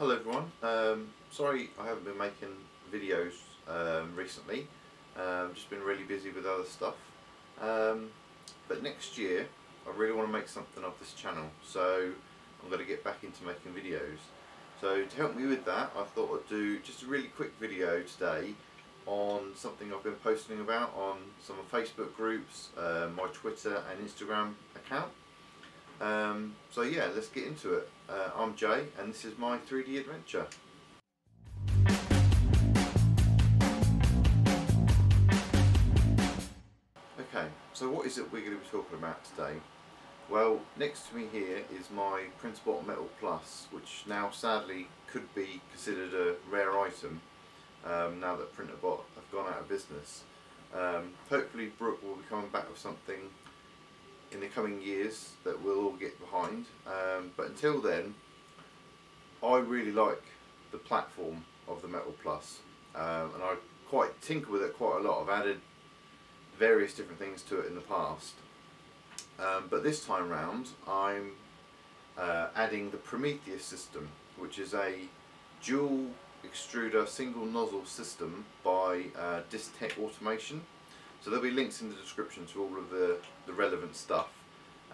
Hello everyone, um, sorry I haven't been making videos um, recently, um, just been really busy with other stuff. Um, but next year I really want to make something of this channel, so I'm going to get back into making videos. So to help me with that I thought I'd do just a really quick video today on something I've been posting about on some of Facebook groups, uh, my Twitter and Instagram account. Um, so yeah, let's get into it. Uh, I'm Jay and this is my 3D adventure. Okay, so what is it we're going to be talking about today? Well, next to me here is my Printrbot Metal Plus, which now sadly could be considered a rare item um, now that Printrbot have gone out of business. Um, hopefully Brook will be coming back with something in the coming years that we'll all get behind. Um, but until then, I really like the platform of the Metal Plus, um, and I quite tinker with it quite a lot. I've added various different things to it in the past, um, but this time round I'm uh, adding the Prometheus system, which is a dual extruder single nozzle system by uh, Distech Automation. So there'll be links in the description to all of the, the relevant stuff.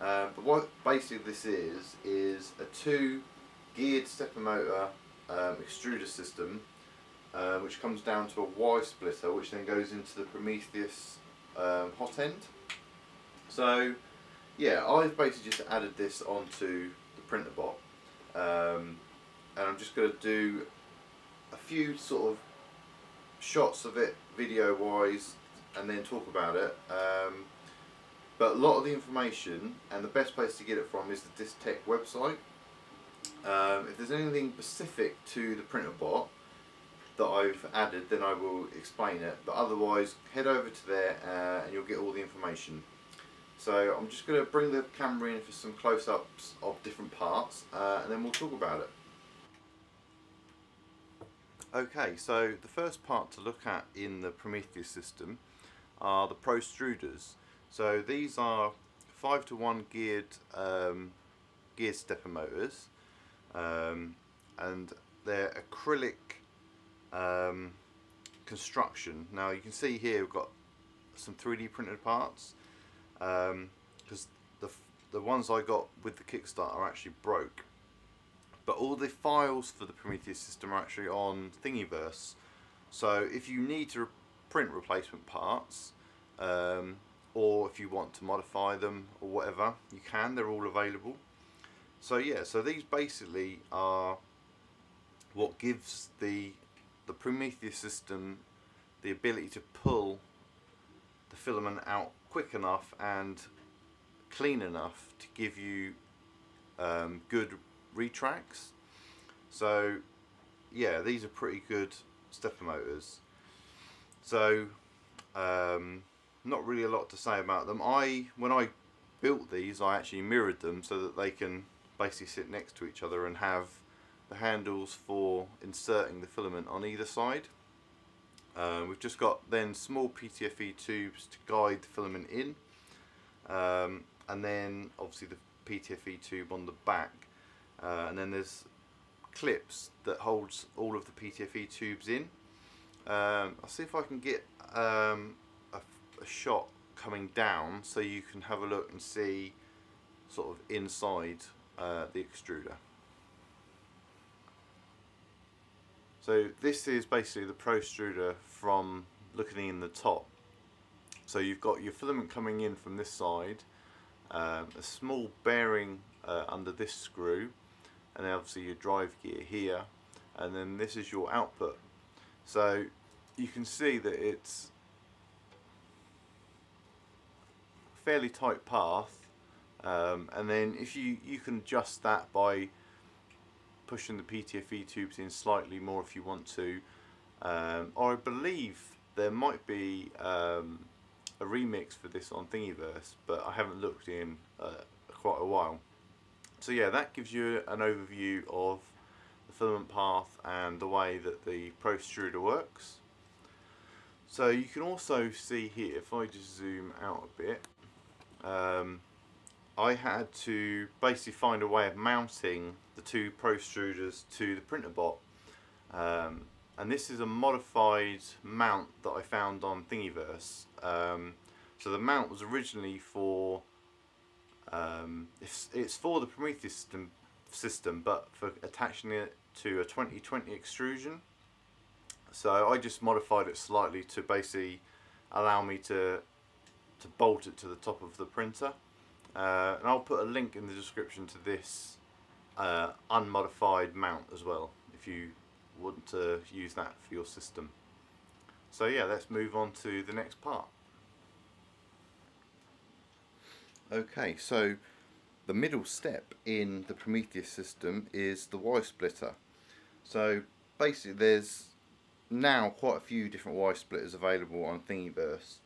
Uh, but what basically this is, is a two geared stepper motor um, extruder system uh, which comes down to a Y splitter which then goes into the Prometheus um, hot end. So yeah, I've basically just added this onto the Printrbot um, and I'm just going to do a few sort of shots of it video wise and then talk about it. Um, but a lot of the information and the best place to get it from is the Distech website. Um, if there's anything specific to the Printrbot that I've added then I will explain it but otherwise head over to there uh, and you'll get all the information. So I'm just going to bring the camera in for some close-ups of different parts uh, and then we'll talk about it. Okay, so the first part to look at in the Prometheus system are the Prostruders. So these are 5 to 1 geared um, gear stepper motors um, and they're acrylic um, construction. Now you can see here we've got some 3D printed parts because um, the, the ones I got with the Kickstarter are actually broke but all the files for the Prometheus system are actually on Thingiverse so if you need to print replacement parts um, or if you want to modify them or whatever you can they're all available. So yeah so these basically are what gives the the Prometheus system the ability to pull the filament out quick enough and clean enough to give you um, good retracts. So yeah these are pretty good stepper motors so um, not really a lot to say about them. I when I built these I actually mirrored them so that they can basically sit next to each other and have the handles for inserting the filament on either side. Uh, we've just got then small PTFE tubes to guide the filament in. Um, and then obviously the PTFE tube on the back. Uh, and then there's clips that holds all of the PTFE tubes in. Um, I'll see if I can get um, a, a, shot coming down so you can have a look and see sort of inside uh, the extruder. So this is basically the Pro extruder from looking in the top. So you've got your filament coming in from this side, um, a small bearing uh, under this screw and obviously your drive gear here and then this is your output so you can see that it's a fairly tight path um, and then if you you can adjust that by pushing the PTFE tubes in slightly more if you want to um, or I believe there might be um, a remix for this on Thingiverse but I haven't looked in uh, quite a while so yeah, that gives you an overview of the filament path and the way that the Pro Extruder works. So you can also see here, if I just zoom out a bit, um, I had to basically find a way of mounting the two pro extruders to the Printrbot. Um, and this is a modified mount that I found on Thingiverse. Um, so the mount was originally for um, it's, it's for the Prometheus system, system, but for attaching it to a 2020 extrusion. So I just modified it slightly to basically allow me to to bolt it to the top of the printer. Uh, and I'll put a link in the description to this uh, unmodified mount as well if you want to use that for your system. So yeah, let's move on to the next part. Okay, so the middle step in the Prometheus system is the Y splitter. So basically there's now quite a few different Y splitters available on Thingiverse,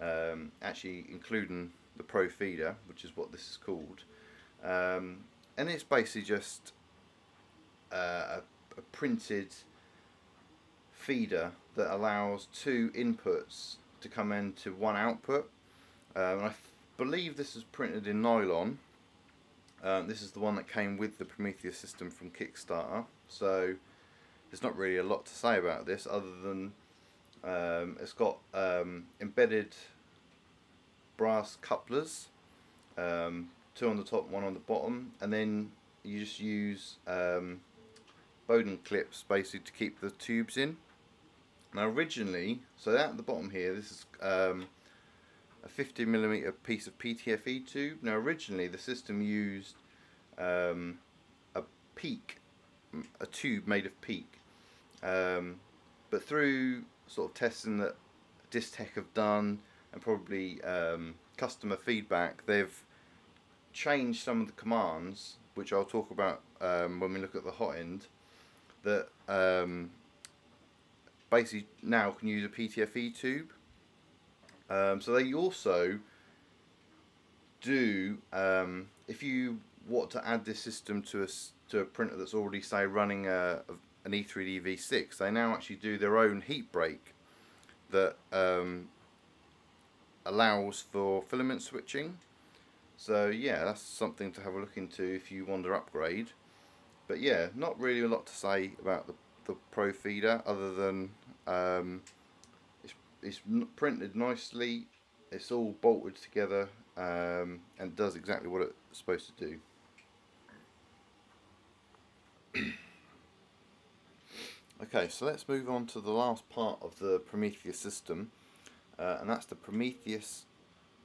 um, actually including the Pro Feeder, which is what this is called. Um, and it's basically just uh, a, a printed feeder that allows two inputs to come into one output. Um, I believe this is printed in nylon. Um, this is the one that came with the Prometheus system from Kickstarter. So there's not really a lot to say about this other than um, it's got um, embedded brass couplers, um, two on the top, one on the bottom, and then you just use um, Bowden clips basically to keep the tubes in. Now originally, so that at the bottom here, this is um, a 50 millimeter piece of PTFE tube. Now originally the system used um, a PEEK, a tube made of PEEK. Um, but through sort of testing that Distech have done and probably um, customer feedback, they've changed some of the commands, which I'll talk about um, when we look at the hot end, that um, basically now can use a PTFE tube. Um, so they also do, um, if you want to add this system to a, to a printer that's already say running a, an E3D V6, they now actually do their own heat break that um, allows for filament switching. So yeah, that's something to have a look into if you want to upgrade. But yeah, not really a lot to say about the, the Pro Feeder other than um, it's, it's printed nicely, it's all bolted together um, and does exactly what it's supposed to do. Okay, so let's move on to the last part of the Prometheus system uh, and that's the Prometheus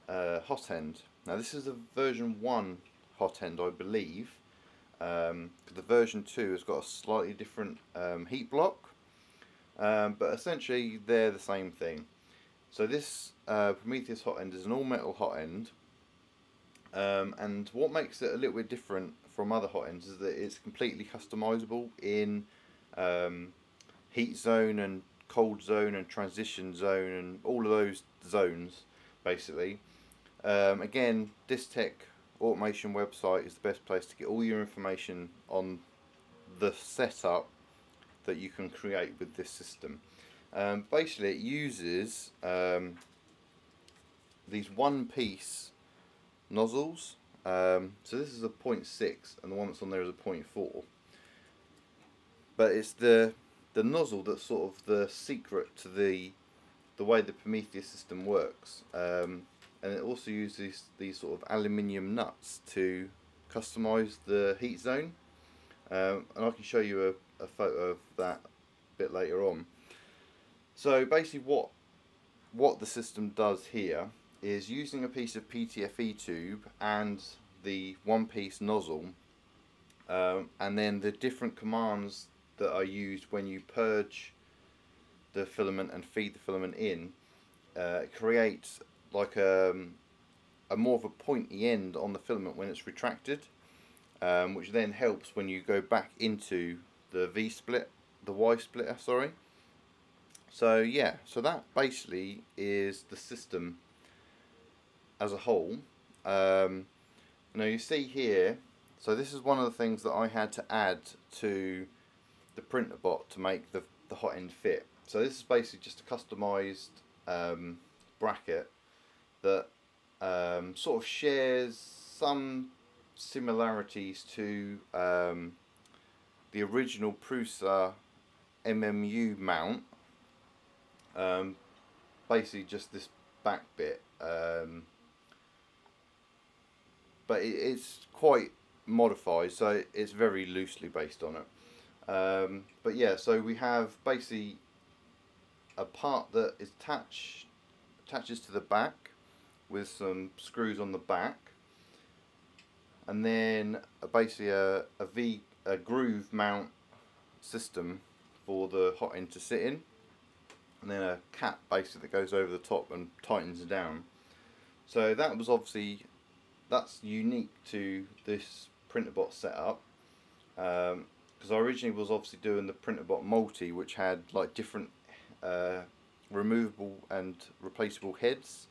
uh, hot end. Now this is the version 1 hot end I believe. Um, the version 2 has got a slightly different um, heat block um, but essentially they're the same thing. So this uh, Prometheus hot end is an all metal hot end um, and what makes it a little bit different from other hot ends is that it's completely customizable in um, heat zone and cold zone and transition zone and all of those zones basically. Um, again, Distech automation website is the best place to get all your information on the setup that you can create with this system. Um, basically it uses um, these one piece nozzles um, so this is a 0.6 and the one that's on there is a 0.4 but it's the the nozzle that's sort of the secret to the the way the Prometheus system works um, and it also uses these sort of aluminium nuts to customize the heat zone. Um, and I can show you a, a photo of that a bit later on. So basically what what the system does here is using a piece of PTFE tube and the one piece nozzle um, and then the different commands that are used when you purge the filament and feed the filament in uh, creates like a, um, a more of a pointy end on the filament when it's retracted um, which then helps when you go back into the V split the Y splitter sorry. So yeah so that basically is the system as a whole. Um, now you see here so this is one of the things that I had to add to the Printrbot to make the, the hot end fit. So this is basically just a customized um, bracket that um, sort of shares some similarities to um, the original Prusa MMU mount. Um, basically just this back bit. Um, but it, it's quite modified, so it's very loosely based on it. Um, but yeah, so we have basically a part that is attached attaches to the back with some screws on the back. And then basically a, a V a groove mount system for the hot end to sit in. And then a cap basically that goes over the top and tightens it down. So that was obviously that's unique to this Printrbot setup because I originally was obviously doing the Printrbot multi which had like different uh, removable and replaceable heads.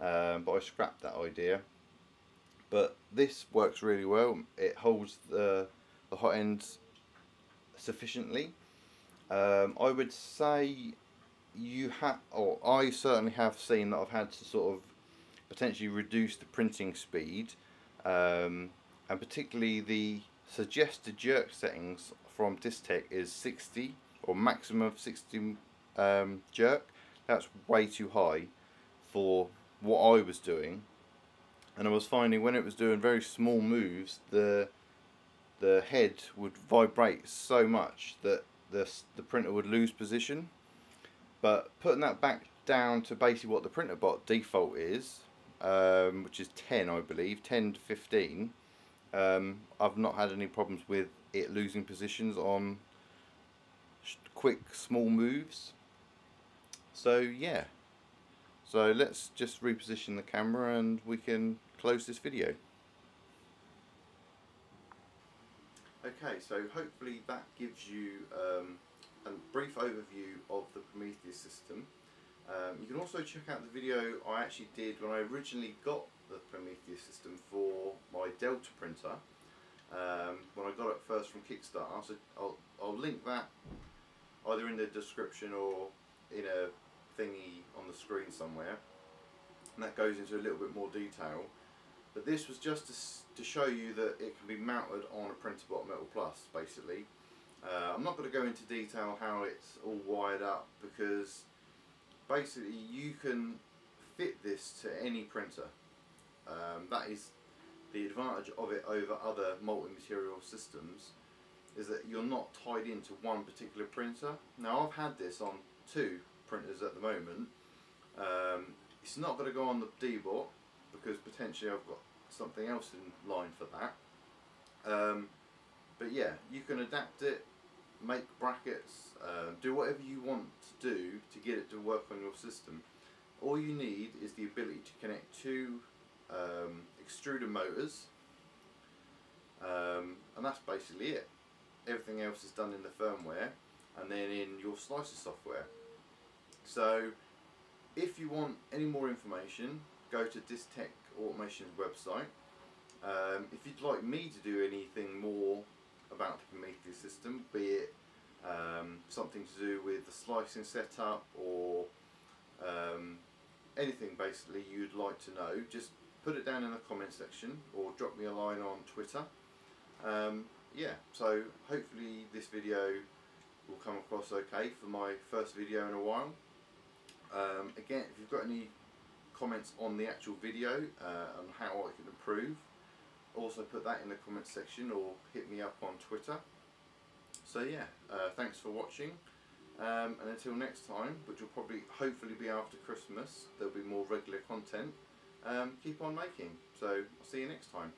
Um, but I scrapped that idea. But this works really well. It holds the, the hot ends sufficiently. Um, I would say you have or I certainly have seen that I've had to sort of potentially reduce the printing speed. Um, and particularly the suggested jerk settings from Distech is 60 or maximum of 60 um, jerk. That's way too high for what I was doing. And I was finding when it was doing very small moves the the head would vibrate so much that the, the printer would lose position. But putting that back down to basically what the Printrbot default is um, which is 10 I believe 10 to 15 um, I've not had any problems with it losing positions on quick small moves. So yeah. So let's just reposition the camera and we can close this video. Okay so hopefully that gives you um, a brief overview of the Prometheus system um, you can also check out the video I actually did when I originally got the Prometheus system for my Delta printer um, when I got it first from Kickstarter. So I'll, I'll link that either in the description or in a thingy on the screen somewhere. And that goes into a little bit more detail. But this was just to, to show you that it can be mounted on a Printrbot Metal Plus basically. Uh, I'm not going to go into detail how it's all wired up because basically you can fit this to any printer. Um, that is the advantage of it over other multi-material systems is that you're not tied into one particular printer. Now I've had this on two printers at the moment. Um, it's not going to go on the D-Bot because potentially I've got something else in line for that. Um, but yeah, you can adapt it make brackets, uh, do whatever you want to do to get it to work on your system. All you need is the ability to connect two um, extruder motors um, and that's basically it. Everything else is done in the firmware and then in your slicer software. So if you want any more information go to Distech Automation's website. Um, if you'd like me to do anything more about the Prometheus system, be it something to do with the slicing setup or um, anything basically you'd like to know, just put it down in the comment section or drop me a line on Twitter. Um, yeah, so hopefully this video will come across okay for my first video in a while. Um, again, if you've got any comments on the actual video uh, and how I can improve, also put that in the comments section or hit me up on Twitter. So yeah, uh, thanks for watching. Um, and until next time, which will probably hopefully be after Christmas, there'll be more regular content. Um, keep on making. So I'll see you next time.